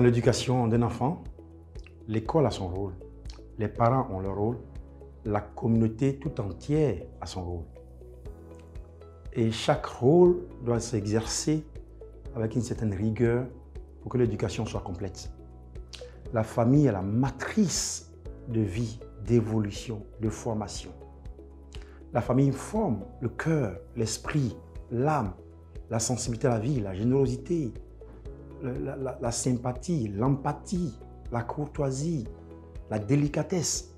Dans l'éducation d'un enfant, l'école a son rôle, les parents ont leur rôle, la communauté tout entière a son rôle. Et chaque rôle doit s'exercer avec une certaine rigueur pour que l'éducation soit complète. La famille est la matrice de vie, d'évolution, de formation. La famille forme le cœur, l'esprit, l'âme, la sensibilité à la vie, la générosité, la, sympathie, l'empathie, la courtoisie, la délicatesse.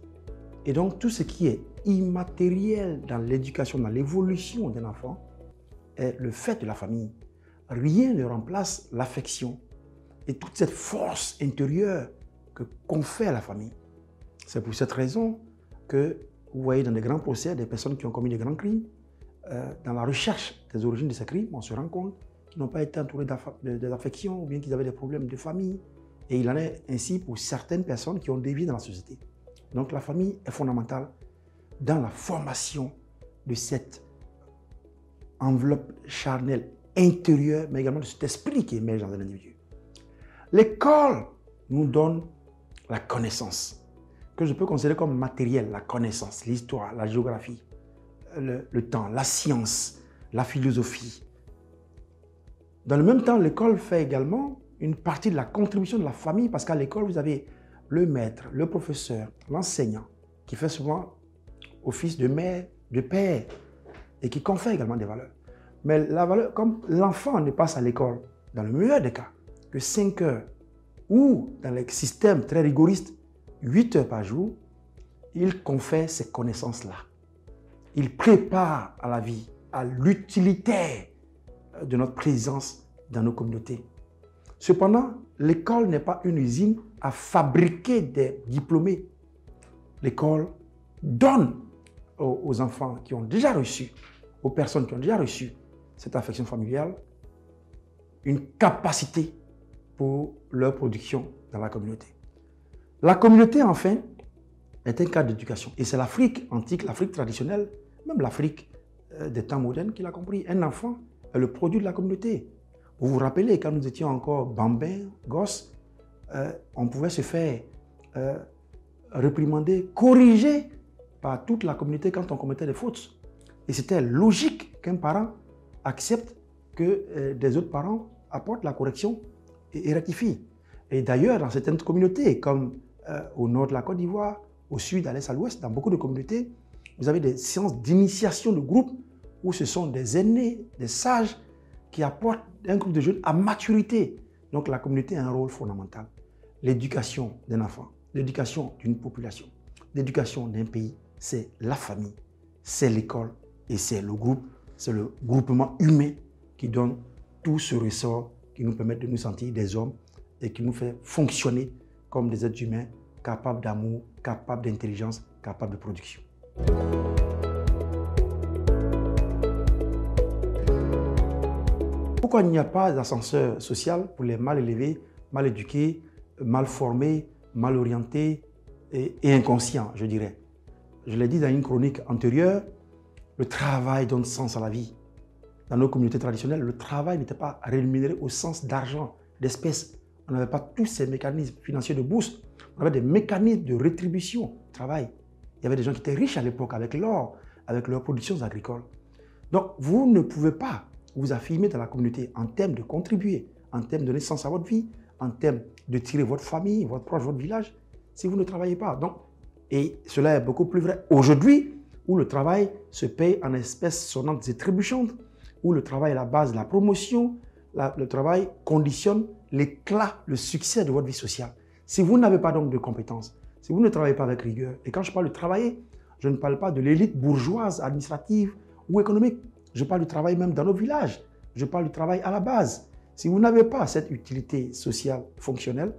Et donc tout ce qui est immatériel dans l'éducation, dans l'évolution d'un enfant, est le fait de la famille. Rien ne remplace l'affection et toute cette force intérieure que confère la famille. C'est pour cette raison que vous voyez dans des grands procès des personnes qui ont commis des grands crimes. Euh, dans la recherche des origines de ces crimes, on se rend compte n'ont pas été entourés d'affection ou bien qu'ils avaient des problèmes de famille. Et il en est ainsi pour certaines personnes qui ont dévié dans la société. Donc la famille est fondamentale dans la formation de cette enveloppe charnelle intérieure, mais également de cet esprit qui émerge dans un individu. L'école nous donne la connaissance, que je peux considérer comme matériel, la connaissance, l'histoire, la géographie, le, temps, la science, la philosophie. Dans le même temps, l'école fait également une partie de la contribution de la famille, parce qu'à l'école, vous avez le maître, le professeur, l'enseignant, qui fait souvent office de mère, de père, et qui confère également des valeurs. Mais la valeur, comme l'enfant ne passe à l'école, dans le meilleur des cas, que 5 heures, ou dans les systèmes très rigoristes, 8 heures par jour, il confère ces connaissances-là. Il prépare à la vie, à l'utilité de notre présence dans nos communautés. Cependant, l'école n'est pas une usine à fabriquer des diplômés. L'école donne aux, enfants qui ont déjà reçu, aux personnes qui ont déjà reçu cette affection familiale, une capacité pour leur production dans la communauté. La communauté, enfin, est un cadre d'éducation. Et c'est l'Afrique antique, l'Afrique traditionnelle, même l'Afrique euh, des temps modernes qui l'a compris. Un enfant le produit de la communauté. Vous vous rappelez, quand nous étions encore bambins, gosses, euh, on pouvait se faire euh, réprimander, corriger par toute la communauté quand on commettait des fautes. Et c'était logique qu'un parent accepte que euh, des autres parents apportent la correction et, rectifient. Et d'ailleurs, dans certaines communautés, comme au nord de la Côte d'Ivoire, au sud, à l'est, à l'ouest, dans beaucoup de communautés, vous avez des séances d'initiation de groupe où ce sont des aînés, des sages qui apportent un groupe de jeunes à maturité. Donc la communauté a un rôle fondamental. L'éducation d'un enfant, l'éducation d'une population, l'éducation d'un pays, c'est la famille, c'est l'école et c'est le groupe, c'est le groupement humain qui donne tout ce ressort qui nous permet de nous sentir des hommes et qui nous fait fonctionner comme des êtres humains capables d'amour, capables d'intelligence, capables de production. Pourquoi il n'y a pas d'ascenseur social pour les mal élevés, mal éduqués, mal formés, mal orientés et, inconscients, je dirais? Je l'ai dit dans une chronique antérieure, le travail donne sens à la vie. Dans nos communautés traditionnelles, le travail n'était pas rémunéré au sens d'argent, d'espèces. On n'avait pas tous ces mécanismes financiers de bourse. On avait des mécanismes de rétribution travail. Il y avait des gens qui étaient riches à l'époque avec l'or, avec leurs productions agricoles. Donc, vous ne pouvez pas vous affirmer dans la communauté en termes de contribuer, en termes de donner sens à votre vie, en termes de tirer votre famille, votre proche, votre village, si vous ne travaillez pas. Donc, et cela est beaucoup plus vrai aujourd'hui, où le travail se paye en espèces sonnantes et trébuchantes, où le travail est la base de la promotion, le travail conditionne l'éclat, le succès de votre vie sociale. Si vous n'avez pas donc de compétences, si vous ne travaillez pas avec rigueur, et quand je parle de travailler, je ne parle pas de l'élite bourgeoise, administrative ou économique. Je parle du travail même dans nos villages. Je parle du travail à la base. Si vous n'avez pas cette utilité sociale fonctionnelle,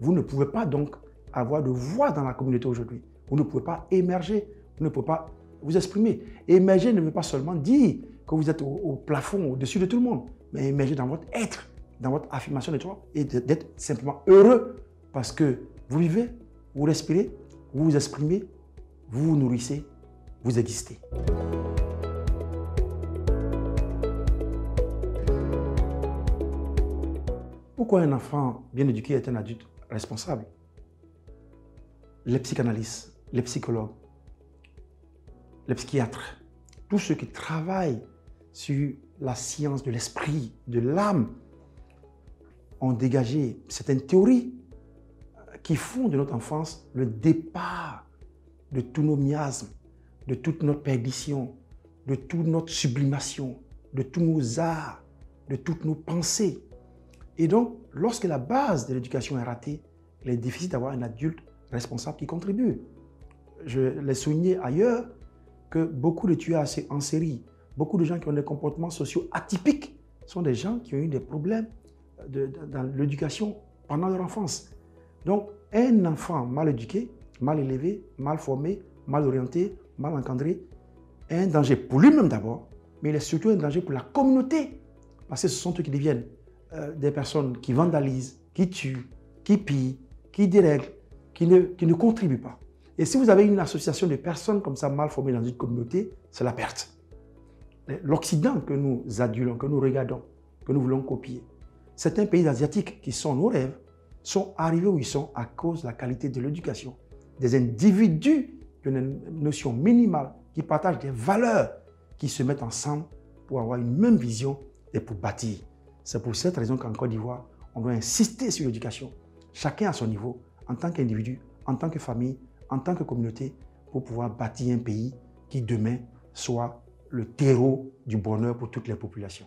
vous ne pouvez pas donc avoir de voix dans la communauté aujourd'hui. Vous ne pouvez pas émerger, vous ne pouvez pas vous exprimer. Émerger ne veut pas seulement dire que vous êtes au, plafond, au-dessus de tout le monde, mais émerger dans votre être, dans votre affirmation de toi et d'être simplement heureux parce que vous vivez, vous respirez, vous vous exprimez, vous vous nourrissez, vous existez. Pourquoi un enfant bien éduqué est un adulte responsable? Les psychanalystes, les psychologues, les psychiatres, tous ceux qui travaillent sur la science de l'esprit, de l'âme, ont dégagé certaines théories qui font de notre enfance le départ de tous nos miasmes, de toute notre perdition, de toute notre sublimation, de tous nos arts, de toutes nos pensées. Et donc, lorsque la base de l'éducation est ratée, il est difficile d'avoir un adulte responsable qui contribue. Je l'ai souligné ailleurs que beaucoup de tueurs en série, beaucoup de gens qui ont des comportements sociaux atypiques sont des gens qui ont eu des problèmes dans l'éducation pendant leur enfance. Donc, un enfant mal éduqué, mal élevé, mal formé, mal orienté, mal encadré, est un danger pour lui-même d'abord, mais il est surtout un danger pour la communauté. Parce que ce sont eux qui deviennent euh, des personnes qui vandalisent, qui tuent, qui pillent, qui dérèglent, qui ne, qui ne contribuent pas. Et si vous avez une association de personnes comme ça mal formées dans une communauté, c'est la perte. L'Occident que nous adulons, que nous regardons, que nous voulons copier, certains pays asiatiques qui sont nos rêves, sont arrivés où ils sont à cause de la qualité de l'éducation. Des individus d'une notion minimale, qui partagent des valeurs, qui se mettent ensemble pour avoir une même vision et pour bâtir. C'est pour cette raison qu'en Côte d'Ivoire, on doit insister sur l'éducation, chacun à son niveau, en tant qu'individu, en tant que famille, en tant que communauté, pour pouvoir bâtir un pays qui demain soit le terreau du bonheur pour toutes les populations.